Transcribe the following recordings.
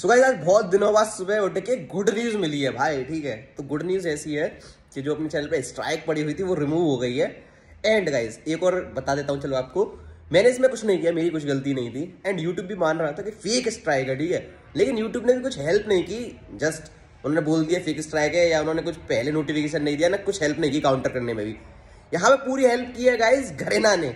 सो आज बहुत दिनों बाद सुबह उठ के गुड न्यूज़ मिली है भाई, ठीक है? तो गुड न्यूज़ ऐसी है कि जो अपने चैनल पे स्ट्राइक पड़ी हुई थी, वो रिमूव हो गई है। एंड गाइज़ एक और बता देता हूँ, चलो आपको। मैंने इसमें कुछ नहीं किया, मेरी कुछ गलती नहीं थी। एंड यूट्यूब भी मान रहा था कि फेक स्ट्राइक है, ठीक है? लेकिन यूट्यूब ने भी कुछ हेल्प नहीं की। जस्ट उन्होंने बोल दिया फेक स्ट्राइक है, या उन्होंने कुछ पहले नोटिफिकेशन नहीं दिया, ना कुछ हेल्प नहीं की काउंटर करने में भी। यहाँ पे पूरी हेल्प की है गाइज़ घरेना ने।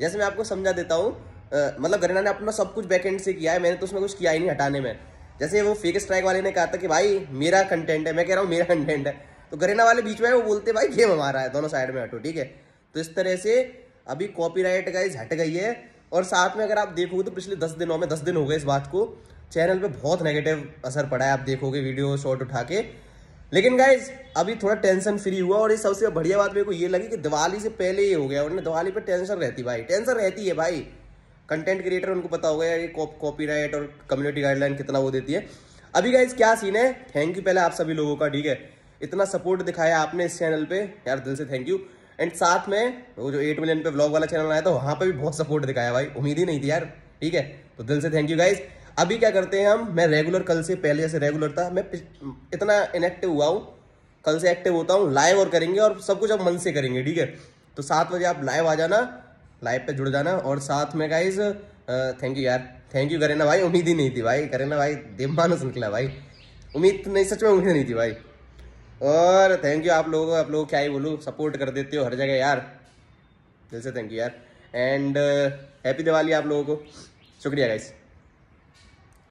जैसे मैं आपको समझा देता हूँ मतलब घरेना ने अपना सब कुछ बैकेंड से किया है, मैंने तो उसमें कुछ किया ही नहीं हटाने में। जैसे वो फेक स्ट्राइक वाले ने कहा था कि भाई, मेरा कंटेंट है, मैं कह रहा हूँ मेरा कंटेंट है। तो गरेना वाले बीच में वो बोलते, भाई, गेम हमारा है। दोनों साइड में हटो, ठीक है? तो इस तरह से अभी कॉपीराइट गाइज़ हट गई है। और साथ में अगर आप देखोगे तो पिछले दस दिनों में, दस दिन हो गए इस बात को चैनल पे बहुत नेगेटिव असर पड़ा है, आप देखोगे वीडियो शॉर्ट उठा के। लेकिन गाइज़ अभी थोड़ा टेंशन फ्री हुआ और ये सबसे बढ़िया बात मेरे को ये लगी कि दिवाली से पहले ही हो गया उन्हें दिवाली पे टेंशन रहती भाई टेंशन रहती है भाई। कंटेंट क्रिएटर उनको पता होगा यार ये कॉपीराइट और कम्युनिटी गाइडलाइन कितना वो देती है। अभी गाइज़ क्या सीन है? थैंक यू पहले आप सभी लोगों का, ठीक है? इतना सपोर्ट दिखाया आपने इस चैनल पे। यार दिल से थैंक यू एंड साथ में वो जो एट मिलियन पे ब्लॉग वाला चैनल आया था, वहाँ पे भी बहुत सपोर्ट दिखाया भाई। उम्मीद ही नहीं थी यार, ठीक है? तो दिल से थैंक यू गाइज़ अभी क्या करते हैं हम? मैं रेगुलर कल से, पहले जैसे रेगुलर था। मैं इतना इनएक्टिव हुआ हूँ। कल से एक्टिव होता हूँ लाइव और करेंगे और सब कुछ अब मन से करेंगे, ठीक है? तो सात बजे आप लाइव आ जाना। लाइव पे जुड़ जाना। और साथ में गाइज़ थैंक यू यार। थैंक यू करेना भाई, उम्मीद ही नहीं थी भाई। करेना भाई दिमानुस निकला भाई। उम्मीद नहीं, सच में उम्मीद नहीं थी भाई। और थैंक यू आप लोगों, आप लोग क्या ही बोलूँ सपोर्ट कर देते हो हर जगह यार। दिल से थैंक यू यार। एंड हैप्पी दिवाली आप लोगों को। शुक्रिया गाइस